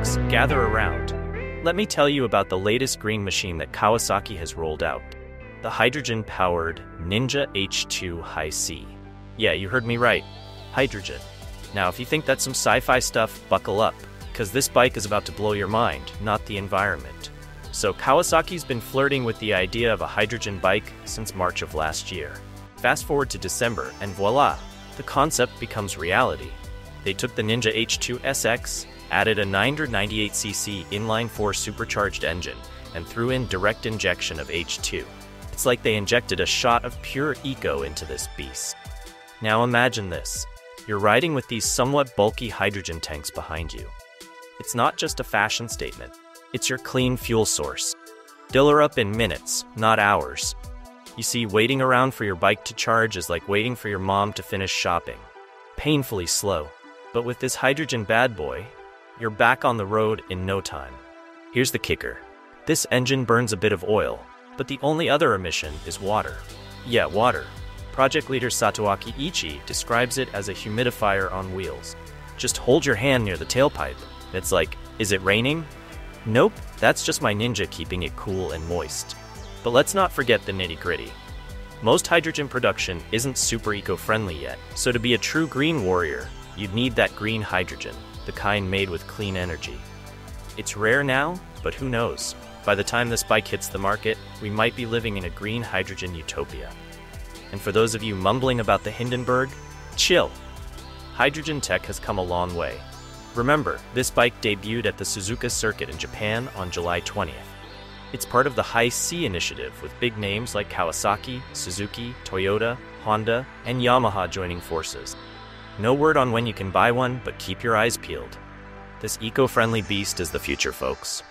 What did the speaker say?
folks, gather around. Let me tell you about the latest green machine that Kawasaki has rolled out the hydrogen powered Ninja H2 HySE. Yeah, you heard me right hydrogen. Now, if you think that's some sci fi stuff, buckle up, because this bike is about to blow your mind, not the environment. So, Kawasaki's been flirting with the idea of a hydrogen bike since March of last year. Fast forward to December, and voila, the concept becomes reality. They took the Ninja H2 SX, added a 998cc inline 4 supercharged engine, and threw in direct injection of H2. It's like they injected a shot of pure eco into this beast. Now imagine this you're riding with these somewhat bulky hydrogen tanks behind you. It's not just a fashion statement, it's your clean fuel source. Diller up in minutes, not hours. You see, waiting around for your bike to charge is like waiting for your mom to finish shopping. Painfully slow. But with this hydrogen bad boy, you're back on the road in no time. Here's the kicker this engine burns a bit of oil, but the only other emission is water. Yeah, water. Project leader Satoaki Ichi describes it as a humidifier on wheels. Just hold your hand near the tailpipe. It's like, is it raining? Nope, that's just my ninja keeping it cool and moist. But let's not forget the nitty gritty. Most hydrogen production isn't super eco friendly yet, so to be a true green warrior, you'd need that green hydrogen, the kind made with clean energy. It's rare now, but who knows? By the time this bike hits the market, we might be living in a green hydrogen utopia. And for those of you mumbling about the Hindenburg, chill. Hydrogen tech has come a long way. Remember, this bike debuted at the Suzuka Circuit in Japan on July 20th. It's part of the HySE initiative with big names like Kawasaki, Suzuki, Toyota, Honda, and Yamaha joining forces. No word on when you can buy one, but keep your eyes peeled. This eco friendly beast is the future, folks.